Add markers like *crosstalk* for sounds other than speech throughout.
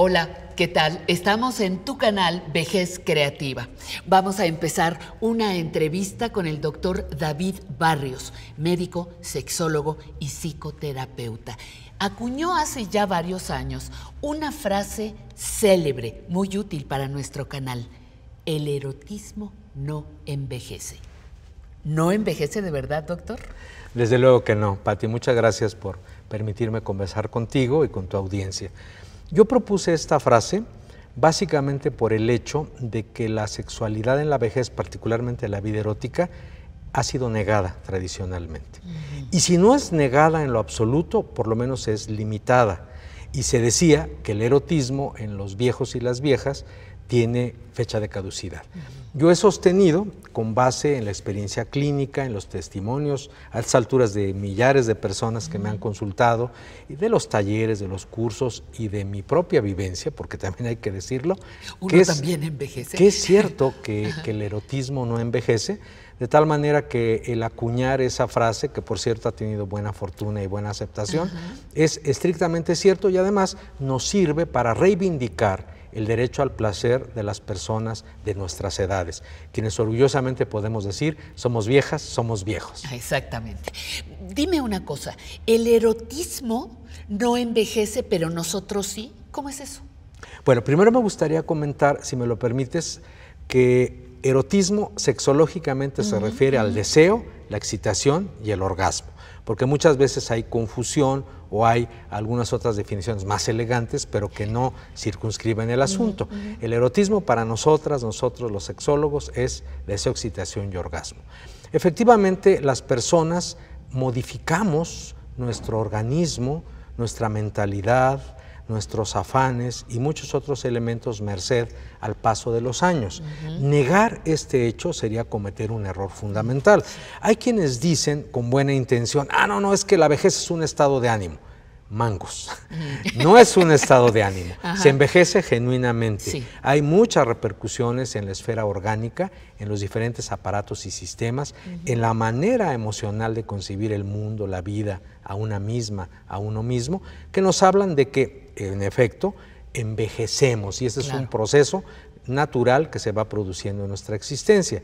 Hola, ¿qué tal? Estamos en tu canal Vejez Creativa. Vamos a empezar una entrevista con el doctor David Barrios, médico, sexólogo y psicoterapeuta. Acuñó hace ya varios años una frase célebre, muy útil para nuestro canal. El erotismo no envejece. ¿No envejece de verdad, doctor? Desde luego que no, Pati. Muchas gracias por permitirme conversar contigo y con tu audiencia. Yo propuse esta frase básicamente por el hecho de que la sexualidad en la vejez, particularmente la vida erótica, ha sido negada tradicionalmente. Y si no es negada en lo absoluto, por lo menos es limitada. Y se decía que el erotismo en los viejos y las viejas tiene fecha de caducidad. Yo he sostenido, con base en la experiencia clínica, en los testimonios, a estas alturas de millares de personas que me han consultado, y de los talleres, de los cursos y de mi propia vivencia, porque también hay que decirlo, que, es, también envejece. que es cierto que, *laughs* que el erotismo no envejece, de tal manera que el acuñar esa frase, que por cierto ha tenido buena fortuna y buena aceptación, es estrictamente cierto y además nos sirve para reivindicar el derecho al placer de las personas de nuestras edades, quienes orgullosamente podemos decir, somos viejas, somos viejos. Exactamente. Dime una cosa, ¿el erotismo no envejece, pero nosotros sí? ¿Cómo es eso? Bueno, primero me gustaría comentar, si me lo permites, que erotismo sexológicamente se refiere al deseo, la excitación y el orgasmo, porque muchas veces hay confusión o hay algunas otras definiciones más elegantes, pero que no circunscriben el asunto. El erotismo para nosotras, nosotros los sexólogos, es deseo, excitación y orgasmo. Efectivamente, las personas modificamos nuestro organismo, nuestra mentalidad, nuestros afanes y muchos otros elementos merced al paso de los años. Negar este hecho sería cometer un error fundamental. Hay quienes dicen con buena intención, ah, no, no, es que la vejez es un estado de ánimo. Mangos. *laughs* No es un estado de ánimo. Se envejece genuinamente. Hay muchas repercusiones en la esfera orgánica, en los diferentes aparatos y sistemas, en la manera emocional de concebir el mundo, la vida, a una misma, a uno mismo, que nos hablan de que en efecto, envejecemos y este es un proceso natural que se va produciendo en nuestra existencia.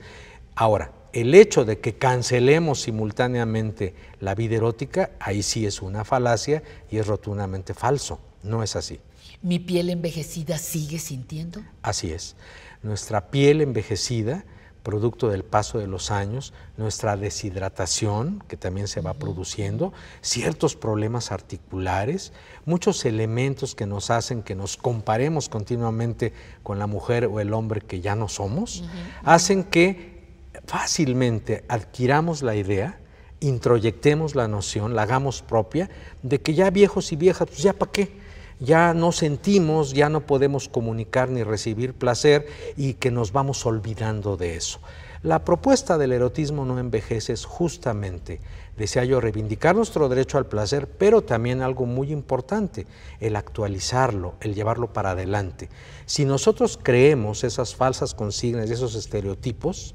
Ahora, el hecho de que cancelemos simultáneamente la vida erótica, ahí sí es una falacia y es rotundamente falso. No es así. ¿Mi piel envejecida sigue sintiendo? Así es. Nuestra piel envejecida producto del paso de los años, nuestra deshidratación, que también se va produciendo, ciertos problemas articulares, muchos elementos que nos hacen que nos comparemos continuamente con la mujer o el hombre que ya no somos, hacen que fácilmente adquiramos la idea, introyectemos la noción, la hagamos propia, de que ya viejos y viejas, pues ya para qué ya no sentimos, ya no podemos comunicar ni recibir placer y que nos vamos olvidando de eso. La propuesta del erotismo no envejece es justamente, desea yo, reivindicar nuestro derecho al placer, pero también algo muy importante, el actualizarlo, el llevarlo para adelante. Si nosotros creemos esas falsas consignas y esos estereotipos,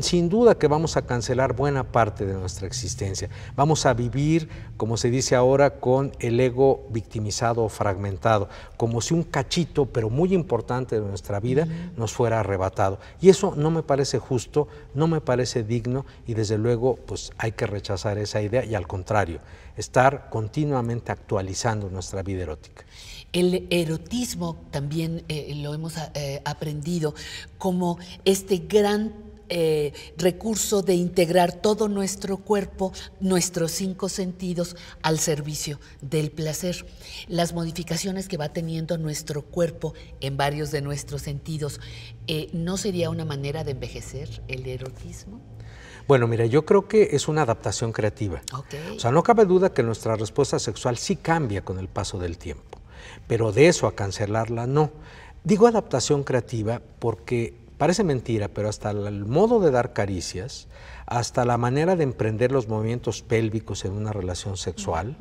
sin duda que vamos a cancelar buena parte de nuestra existencia. Vamos a vivir, como se dice ahora, con el ego victimizado o fragmentado, como si un cachito, pero muy importante de nuestra vida, nos fuera arrebatado. Y eso no me parece justo, no me parece digno y desde luego pues hay que rechazar esa idea y al contrario, estar continuamente actualizando nuestra vida erótica. El erotismo también eh, lo hemos eh, aprendido como este gran eh, recurso de integrar todo nuestro cuerpo, nuestros cinco sentidos al servicio del placer. Las modificaciones que va teniendo nuestro cuerpo en varios de nuestros sentidos, eh, ¿no sería una manera de envejecer el erotismo? Bueno, mira, yo creo que es una adaptación creativa. O sea, no cabe duda que nuestra respuesta sexual sí cambia con el paso del tiempo, pero de eso a cancelarla no. Digo adaptación creativa porque Parece mentira, pero hasta el modo de dar caricias, hasta la manera de emprender los movimientos pélvicos en una relación sexual,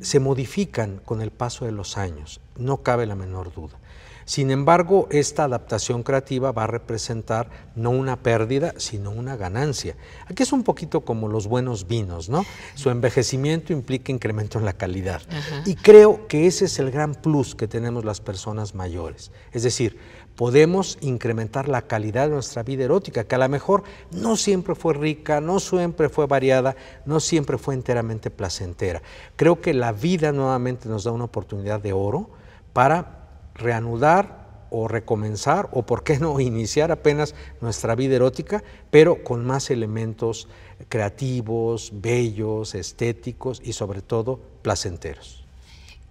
se modifican con el paso de los años, no cabe la menor duda. Sin embargo, esta adaptación creativa va a representar no una pérdida, sino una ganancia. Aquí es un poquito como los buenos vinos, ¿no? Su envejecimiento implica incremento en la calidad. Y creo que ese es el gran plus que tenemos las personas mayores. Es decir, podemos incrementar la calidad de nuestra vida erótica, que a lo mejor no siempre fue rica, no siempre fue variada, no siempre fue enteramente placentera. Creo que la vida nuevamente nos da una oportunidad de oro para reanudar o recomenzar o por qué no *laughs* iniciar apenas nuestra vida erótica, pero con más elementos creativos, bellos, estéticos y sobre todo placenteros.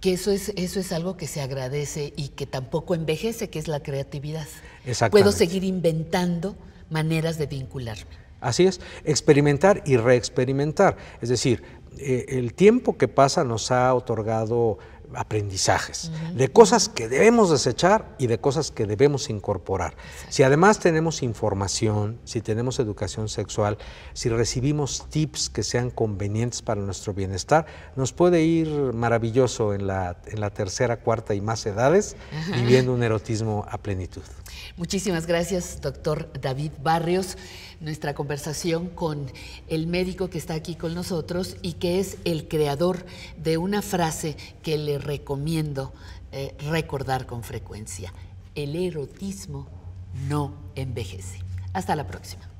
Que eso es, eso es algo que se agradece y que tampoco envejece, que es la creatividad. Puedo seguir inventando maneras de vincularme. Así es, experimentar y reexperimentar. Es decir, eh, el tiempo que pasa nos ha otorgado aprendizajes, de cosas que debemos desechar y de cosas que debemos incorporar. Si además tenemos información, si tenemos educación sexual, si recibimos tips que sean convenientes para nuestro bienestar, nos puede ir maravilloso en la, en la tercera, cuarta y más edades, viviendo un erotismo a plenitud. Muchísimas gracias, doctor David Barrios. Nuestra conversación con el médico que está aquí con nosotros y que es el creador de una frase que le recomiendo eh, recordar con frecuencia. El erotismo no envejece. Hasta la próxima.